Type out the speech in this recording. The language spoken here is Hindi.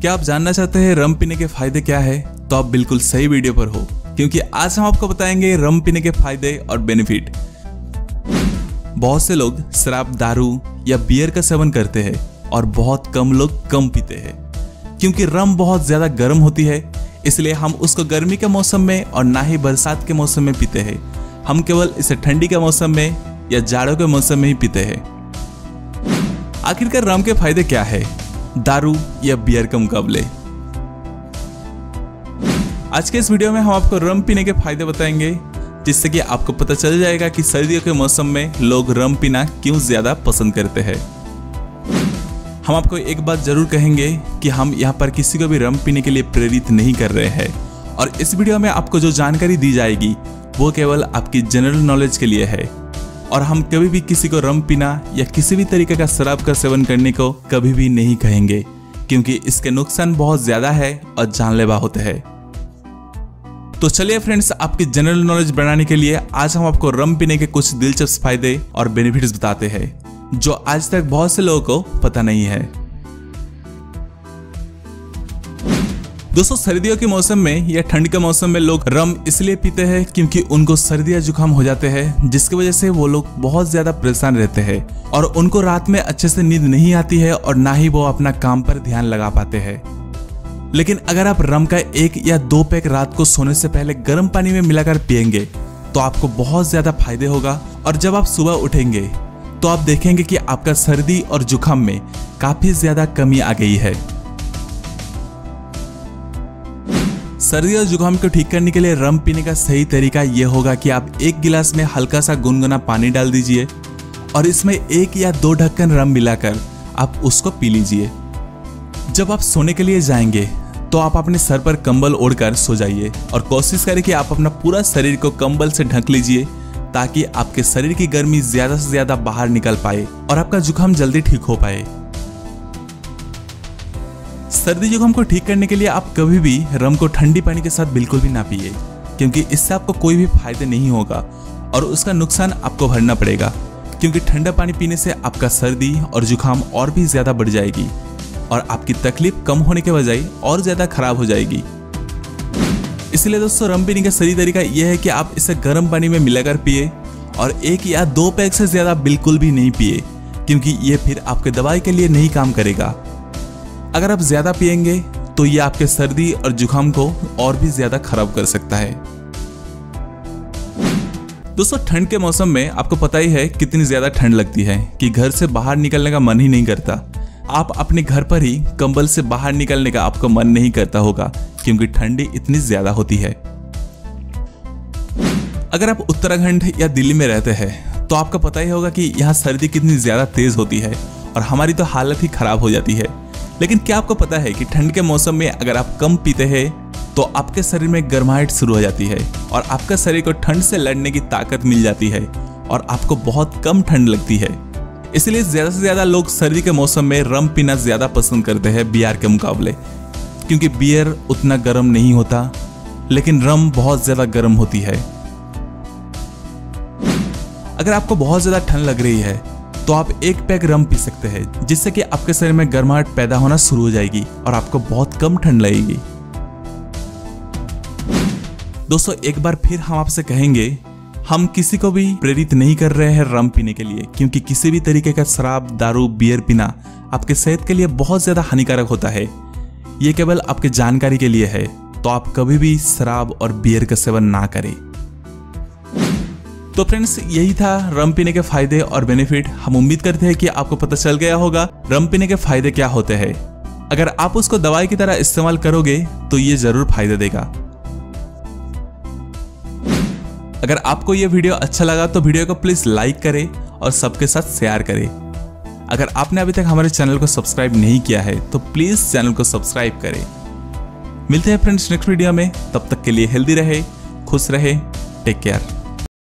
क्या आप जानना चाहते हैं रम पीने के फ़ायदे क्या है? तो आप बिल्कुल सही वीडियो पर हो, क्योंकि आज हम आपको बताएँगे रम पीने के फ़ायदे और बेनिफिट। बहुत से लोग शराब, दारू या बियर का सेवन करते हैं और बहुत कम लोग कम पीते हैं, क्योंकि रम बहुत ज़्यादा गर्म होती है, इसलिए हम उसको गर्मी के मौसम में और ना ही बरसात के मौसम में पीते हैं। हम केवल इसे ठंडी के मौसम में या जाड़ों के मौसम में ही पीते हैं। आखिरकार रम के फ़ायदे क्या है? दारू या बियर के मुकाबले आज के इस वीडियो में हम आपको रम पीने के फ़ायदे बताएँगे, जिससे कि आपको पता चल जाएगा कि सर्दियों के मौसम में लोग रम पीना क्यों ज़्यादा पसंद करते हैं। हम आपको एक बात ज़रूर कहेंगे कि हम यहाँ पर किसी को भी रम पीने के लिए प्रेरित नहीं कर रहे हैं, और इस वीडियो में आपको जो जानकारी दी जाएगी, वो केवल आपकी जनरल नॉलेज के लिए है। और हम कभी भी किसी को रम पीना या किसी भी तरीके का शराब का सेवन करने को कभी भी नहीं कहेंगे, क्योंकि इसके नुकसान बहुत ज़्यादा है और जानलेवा होते हैं। तो चलिए फ्रेंड्स आपकी जनरल नॉलेज बढ़ाने के लिए आज हम आपको रम पीने के कुछ दिलचस्प फ़ायदे और बेनिफिट्स बताते हैं, जो आज तक बहुत से लोगों को पता नहीं है। दोस्तों, सर्दियों के मौसम में या ठंड के मौसम में लोग रम इसलिए पीते हैं क्योंकि उनको सर्दी या जुकाम हो जाते हैं, जिसकी वजह से वो लोग बहुत ज़्यादा परेशान रहते हैं और उनको रात में अच्छे से नींद नहीं आती है और ना ही वो अपना काम पर ध्यान लगा पाते हैं। लेकिन अगर आप रम का एक या दो पैक रात को सोने से पहले गर्म पानी में मिलाकर पियेंगे तो आपको बहुत ज़्यादा फ़ायदे होगा और जब आप सुबह उठेंगे तो आप देखेंगे कि आपका सर्दी और जुकाम में काफ़ी ज़्यादा कमी आ गई है। सर्दी और जुकाम को ठीक करने के लिए रम पीने का सही तरीका यह होगा कि आप एक गिलास में हल्का सा गुनगुना पानी डाल दीजिए और इसमें एक या दो ढक्कन रम मिलाकर आप उसको पी लीजिए। जब आप सोने के लिए जाएँगे तो आप अपने सर पर कंबल ओढ़कर सो जाइए और कोशिश करें कि आप अपना पूरा शरीर को कंबल से ढक लीजिए ताकि आपके शरीर की गर्मी ज़्यादा से ज़्यादा बाहर निकल पाए और आपका जुकाम जल्दी ठीक हो पाए। सर्दी जुकाम को ठीक करने के लिए आप कभी भी रम को ठंडी पानी के साथ बिल्कुल भी ना पिए, क्योंकि इससे आपको कोई भी फ़ायदे नहीं होगा और उसका नुकसान आपको भरना पड़ेगा, क्योंकि ठंडा पानी पीने से आपका सर्दी और जुकाम और भी ज़्यादा बढ़ जाएगी और आपकी तकलीफ़ कम होने के बजाय और ज़्यादा खराब हो जाएगी। इसलिए दोस्तों, रम पीने का सही तरीका यह है कि आप इसे गर्म पानी में मिलाकर पिए और एक या दो पैक से ज़्यादा बिल्कुल भी नहीं पिए, क्योंकि ये फिर आपके दवाई के लिए नहीं काम करेगा। अगर आप ज़्यादा पियेंगे तो ये आपके सर्दी और जुकाम को और भी ज़्यादा खराब कर सकता है। दोस्तों, ठंड के मौसम में आपको पता ही है कितनी ज़्यादा ठंड लगती है कि घर से बाहर निकलने का मन ही नहीं करता। आप अपने घर पर ही कंबल से बाहर निकलने का आपको मन नहीं करता होगा, क्योंकि ठंडी इतनी ज़्यादा होती है। अगर आप उत्तराखंड या दिल्ली में रहते हैं तो आपको पता ही होगा कि यहाँ सर्दी कितनी ज़्यादा तेज होती है और हमारी तो हालत ही खराब हो जाती है। लेकिन क्या आपको पता है कि ठंड के मौसम में अगर आप कम पीते हैं तो आपके शरीर में गर्माहट शुरू हो जाती है और आपका शरीर को ठंड से लड़ने की ताकत मिल जाती है और आपको बहुत कम ठंड लगती है। इसलिए ज़्यादा से ज़्यादा लोग सर्दी के मौसम में रम पीना ज़्यादा पसंद करते हैं बियर के मुकाबले, क्योंकि बियर उतना गर्म नहीं होता, लेकिन रम बहुत ज़्यादा गर्म होती है। अगर आपको बहुत ज़्यादा ठंड लग रही है तो आप एक पैक रम पी सकते हैं, जिससे कि आपके शरीर में गर्माहट पैदा होना शुरू हो जाएगी और आपको बहुत कम ठंड लगेगी। दोस्तों, एक बार फिर हम आपसे कहेंगे, हम किसी को भी प्रेरित नहीं कर रहे हैं रम पीने के लिए, क्योंकि किसी भी तरीके का शराब, दारू, बियर पीना आपके सेहत के लिए बहुत ज़्यादा हानिकारक होता है। ये केवल आपके जानकारी के लिए है तो आप कभी भी शराब और बियर का सेवन ना करें। तो फ्रेंड्स यही था रम पीने के फ़ायदे और बेनिफिट हम उम्मीद करते हैं कि आपको पता चल गया होगा रम पीने के फ़ायदे क्या होते हैं। अगर आप उसको दवाई की तरह इस्तेमाल करोगे तो ये ज़रूर फ़ायदे देगा। अगर आपको ये वीडियो अच्छा लगा तो वीडियो को प्लीज़ लाइक करें और सबके साथ शेयर करें। अगर आपने अभी तक हमारे चैनल को सब्सक्राइब नहीं किया है तो प्लीज़ चैनल को सब्सक्राइब करें। मिलते हैं फ्रेंड्स नेक्स्ट वीडियो में। तब तक के लिए हेल्दी रहे, खुश रहे टेक केयर